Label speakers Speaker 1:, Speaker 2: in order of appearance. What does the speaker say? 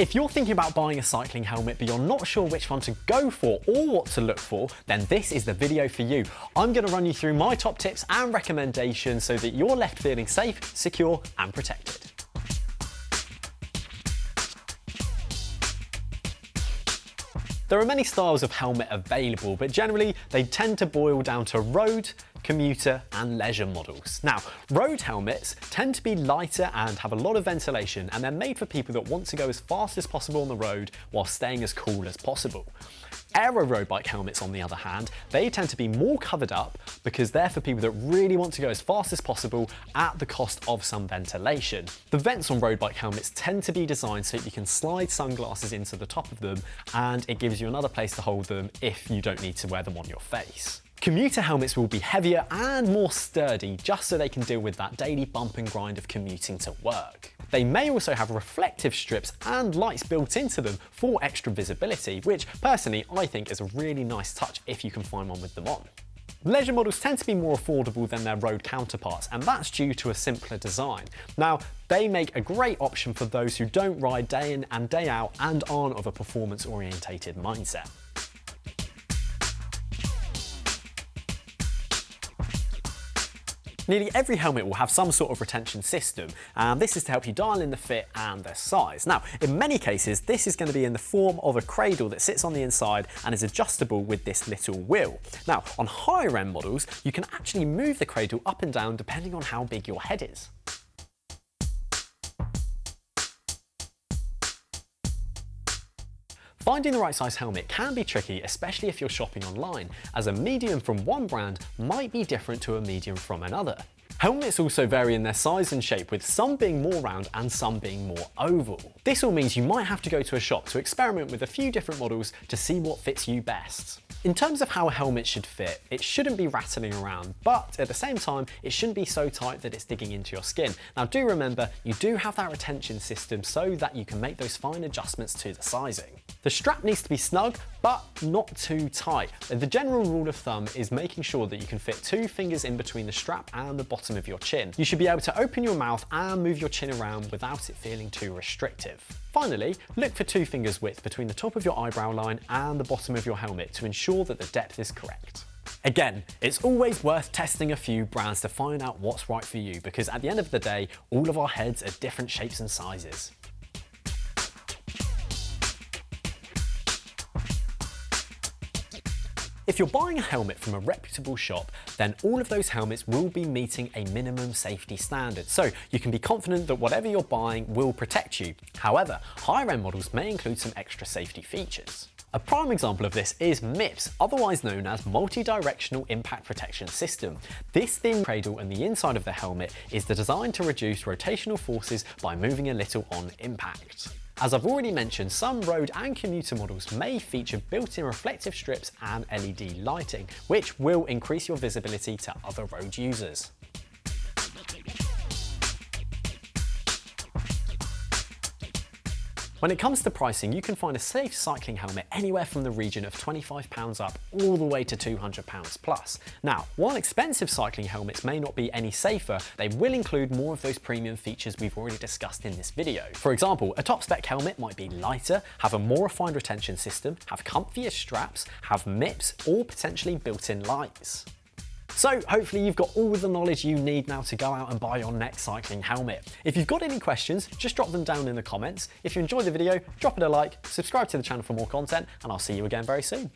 Speaker 1: If you're thinking about buying a cycling helmet but you're not sure which one to go for or what to look for, then this is the video for you. I'm going to run you through my top tips and recommendations so that you're left feeling safe, secure and protected. There are many styles of helmet available, but generally they tend to boil down to road, commuter and leisure models. Now, road helmets tend to be lighter and have a lot of ventilation and they're made for people that want to go as fast as possible on the road while staying as cool as possible. Aero road bike helmets, on the other hand, they tend to be more covered up because they're for people that really want to go as fast as possible at the cost of some ventilation. The vents on road bike helmets tend to be designed so that you can slide sunglasses into the top of them and it gives you another place to hold them if you don't need to wear them on your face. Commuter helmets will be heavier and more sturdy just so they can deal with that daily bump and grind of commuting to work. They may also have reflective strips and lights built into them for extra visibility, which personally I think is a really nice touch if you can find one with them on. Leisure models tend to be more affordable than their road counterparts, and that's due to a simpler design. Now, they make a great option for those who don't ride day in and day out and aren't of a performance orientated mindset. Nearly every helmet will have some sort of retention system, and this is to help you dial in the fit and the size. Now, in many cases, this is going to be in the form of a cradle that sits on the inside and is adjustable with this little wheel. Now, on higher end models, you can actually move the cradle up and down depending on how big your head is. Finding the right size helmet can be tricky, especially if you're shopping online, as a medium from one brand might be different to a medium from another. Helmets also vary in their size and shape, with some being more round and some being more oval. This all means you might have to go to a shop to experiment with a few different models to see what fits you best. In terms of how a helmet should fit, it shouldn't be rattling around, but at the same time, it shouldn't be so tight that it's digging into your skin. Now do remember, you do have that retention system so that you can make those fine adjustments to the sizing. The strap needs to be snug, but not too tight. The general rule of thumb is making sure that you can fit two fingers in between the strap and the bottom of your chin. You should be able to open your mouth and move your chin around without it feeling too restrictive. Finally, look for two fingers width between the top of your eyebrow line and the bottom of your helmet to ensure that the depth is correct. Again, it's always worth testing a few brands to find out what's right for you because at the end of the day, all of our heads are different shapes and sizes. If you're buying a helmet from a reputable shop, then all of those helmets will be meeting a minimum safety standard. So you can be confident that whatever you're buying will protect you. However, higher end models may include some extra safety features. A prime example of this is MIPS, otherwise known as Multi-Directional Impact Protection System. This thin cradle and the inside of the helmet is designed to reduce rotational forces by moving a little on impact. As I've already mentioned, some road and commuter models may feature built-in reflective strips and LED lighting, which will increase your visibility to other road users. When it comes to pricing, you can find a safe cycling helmet anywhere from the region of £25 up all the way to £200 plus. Now, while expensive cycling helmets may not be any safer, they will include more of those premium features we've already discussed in this video. For example, a top spec helmet might be lighter, have a more refined retention system, have comfier straps, have MIPS, or potentially built-in lights. So hopefully you've got all the knowledge you need now to go out and buy your next cycling helmet. If you've got any questions, just drop them down in the comments. If you enjoyed the video, drop it a like, subscribe to the channel for more content, and I'll see you again very soon.